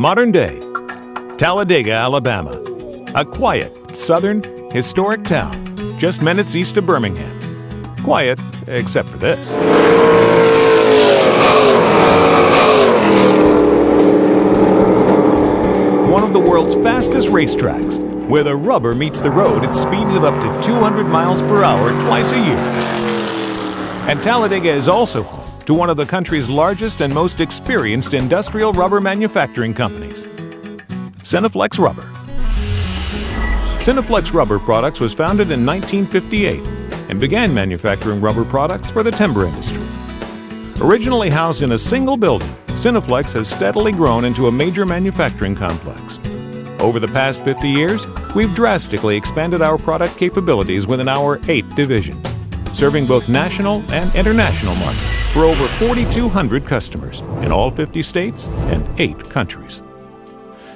Modern day. Talladega, Alabama. A quiet, southern, historic town, just minutes east of Birmingham. Quiet, except for this. One of the world's fastest racetracks, where the rubber meets the road at speeds of up to 200 miles per hour twice a year. And Talladega is also home to one of the country's largest and most experienced industrial rubber manufacturing companies, Synaflex Rubber. Synaflex Rubber Products was founded in 1958 and began manufacturing rubber products for the timber industry. Originally housed in a single building, Synaflex has steadily grown into a major manufacturing complex. Over the past 50 years, we've drastically expanded our product capabilities within our eight divisions, serving both national and international markets for over 4,200 customers in all 50 states and eight countries.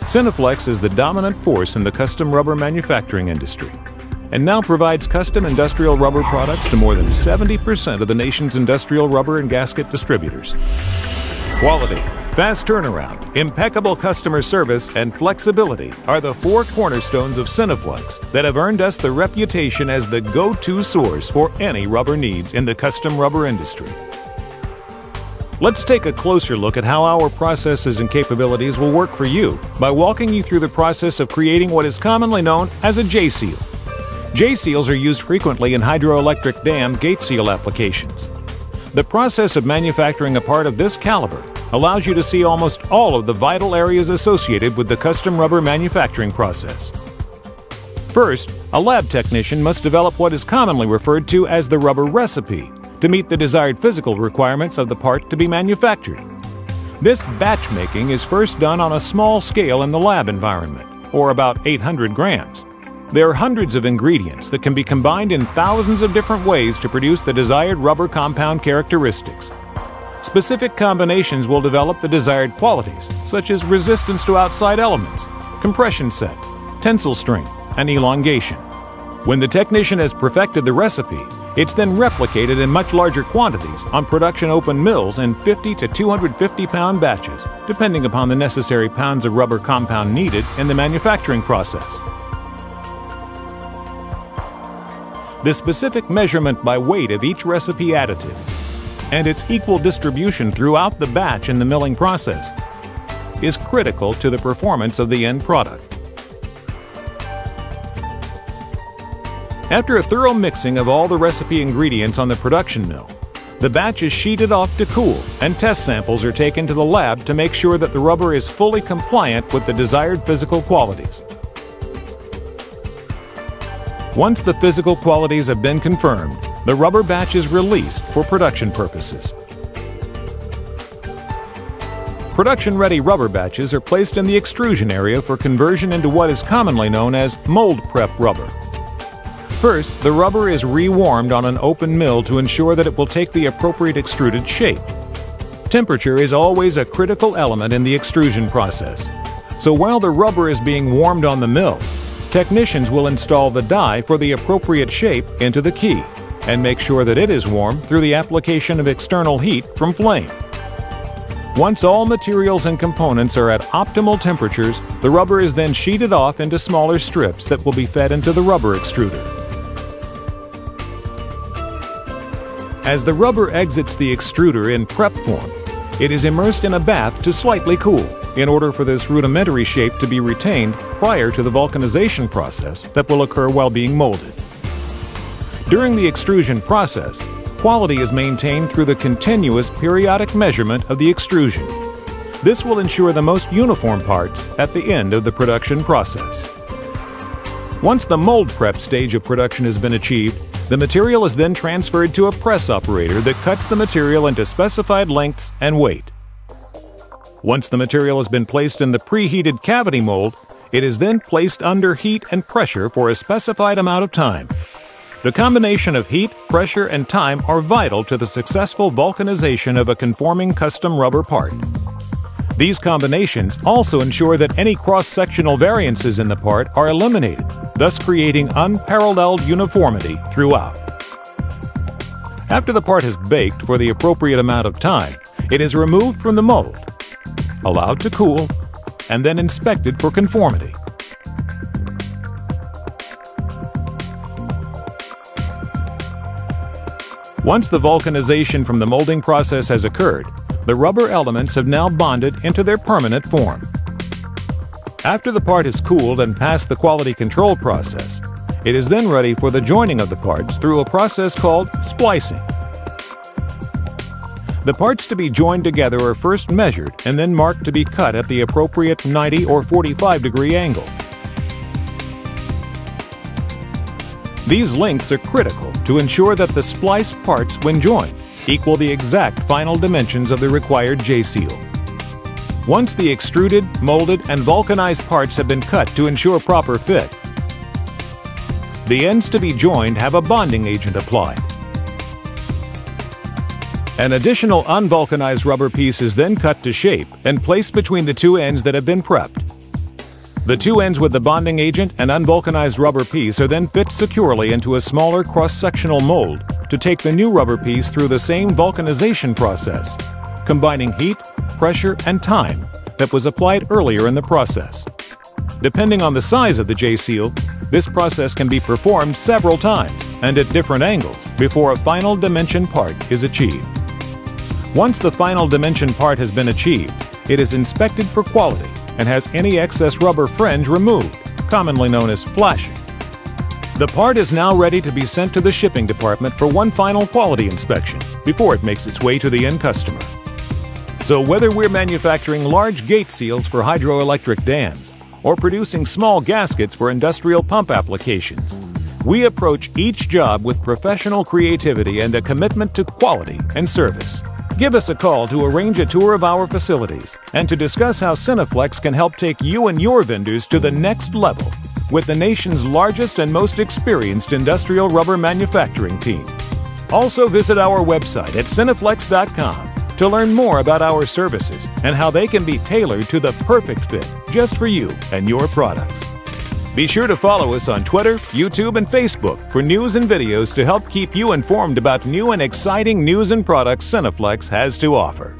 Synaflex is the dominant force in the custom rubber manufacturing industry and now provides custom industrial rubber products to more than 70% of the nation's industrial rubber and gasket distributors. Quality, fast turnaround, impeccable customer service, and flexibility are the four cornerstones of Synaflex that have earned us the reputation as the go-to source for any rubber needs in the custom rubber industry. Let's take a closer look at how our processes and capabilities will work for you by walking you through the process of creating what is commonly known as a J-seal. J-seals are used frequently in hydroelectric dam gate seal applications. The process of manufacturing a part of this caliber allows you to see almost all of the vital areas associated with the custom rubber manufacturing process. First, a lab technician must develop what is commonly referred to as the rubber recipe to meet the desired physical requirements of the part to be manufactured. This batch making is first done on a small scale in the lab environment, or about 800 grams. There are hundreds of ingredients that can be combined in thousands of different ways to produce the desired rubber compound characteristics. Specific combinations will develop the desired qualities, such as resistance to outside elements, compression set, tensile strength, and elongation. When the technician has perfected the recipe, it's then replicated in much larger quantities on production open mills in 50 to 250 pound batches, depending upon the necessary pounds of rubber compound needed in the manufacturing process. the specific measurement by weight of each recipe additive, and its equal distribution throughout the batch in the milling process is critical to the performance of the end product. After a thorough mixing of all the recipe ingredients on the production mill, the batch is sheeted off to cool and test samples are taken to the lab to make sure that the rubber is fully compliant with the desired physical qualities. Once the physical qualities have been confirmed, the rubber batch is released for production purposes. Production-ready rubber batches are placed in the extrusion area for conversion into what is commonly known as mold prep rubber. First, the rubber is rewarmed on an open mill to ensure that it will take the appropriate extruded shape. Temperature is always a critical element in the extrusion process. So while the rubber is being warmed on the mill, Technicians will install the die for the appropriate shape into the key and make sure that it is warm through the application of external heat from flame. Once all materials and components are at optimal temperatures, the rubber is then sheeted off into smaller strips that will be fed into the rubber extruder. As the rubber exits the extruder in prep form, it is immersed in a bath to slightly cool in order for this rudimentary shape to be retained prior to the vulcanization process that will occur while being molded. During the extrusion process, quality is maintained through the continuous periodic measurement of the extrusion. This will ensure the most uniform parts at the end of the production process. Once the mold prep stage of production has been achieved, the material is then transferred to a press operator that cuts the material into specified lengths and weight. Once the material has been placed in the preheated cavity mold, it is then placed under heat and pressure for a specified amount of time. The combination of heat, pressure, and time are vital to the successful vulcanization of a conforming custom rubber part. These combinations also ensure that any cross-sectional variances in the part are eliminated, thus creating unparalleled uniformity throughout. After the part has baked for the appropriate amount of time, it is removed from the mold allowed to cool, and then inspected for conformity. Once the vulcanization from the molding process has occurred, the rubber elements have now bonded into their permanent form. After the part is cooled and passed the quality control process, it is then ready for the joining of the parts through a process called splicing. The parts to be joined together are first measured and then marked to be cut at the appropriate 90 or 45 degree angle. These lengths are critical to ensure that the spliced parts, when joined, equal the exact final dimensions of the required J-seal. Once the extruded, molded, and vulcanized parts have been cut to ensure proper fit, the ends to be joined have a bonding agent applied. An additional unvulcanized rubber piece is then cut to shape and placed between the two ends that have been prepped. The two ends with the bonding agent and unvulcanized rubber piece are then fit securely into a smaller cross-sectional mold to take the new rubber piece through the same vulcanization process, combining heat, pressure, and time that was applied earlier in the process. Depending on the size of the J-seal, this process can be performed several times and at different angles before a final dimension part is achieved. Once the final dimension part has been achieved, it is inspected for quality and has any excess rubber fringe removed, commonly known as flashing. The part is now ready to be sent to the shipping department for one final quality inspection before it makes its way to the end customer. So whether we're manufacturing large gate seals for hydroelectric dams or producing small gaskets for industrial pump applications, we approach each job with professional creativity and a commitment to quality and service. Give us a call to arrange a tour of our facilities and to discuss how Synaflex can help take you and your vendors to the next level with the nation's largest and most experienced industrial rubber manufacturing team. Also visit our website at synaflex.com to learn more about our services and how they can be tailored to the perfect fit just for you and your products. Be sure to follow us on Twitter, YouTube, and Facebook for news and videos to help keep you informed about new and exciting news and products Synaflex has to offer.